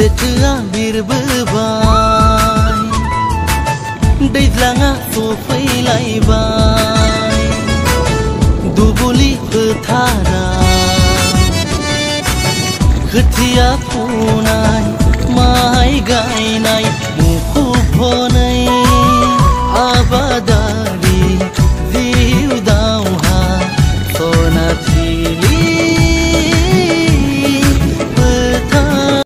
vetu amir bai dei langa fo phai lai bai du boli thara khthia punai mai gai